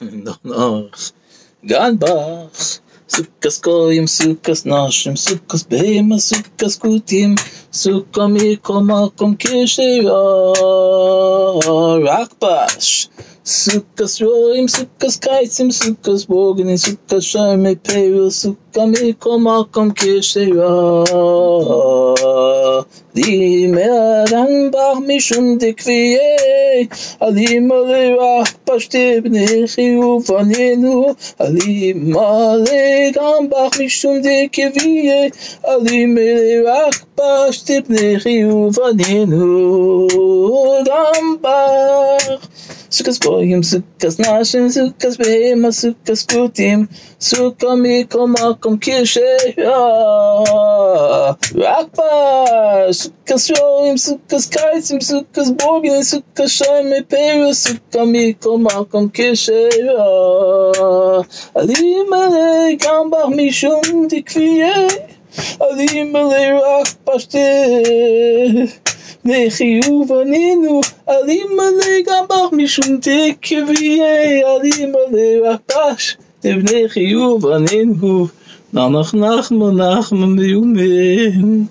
Gan bārs, sukas kojam, sukas našim, sukas bejam, sukas kutim, sukam ilkomakom kirševar. Akbash, sukas rojam, sukas kaitsim, sukas bognim, sukas šarme pevil, sukam ilkomakom kirševar. Dime zanbar mishum dekviye alimaleva pashtebne chiyuvanenu alimale gambar mishum dekviye alimaleva pashtebne chiyuvanenu sukas goyim sukas nashim sukas behema sukas kutim sukam ikomakom kishira rakbash sukas roim, sukas kaisim, sukas borgin, sukas shaime peru, sukami komakom kishera. Alim ele gambach mishum dikviye, alim ele rak pashte. לחיוב ענינו, עלים מלא בך משום תקבייה, עלים מלא רפש, לבני חיוב ענינו, נח נחמו נחמו מיומן.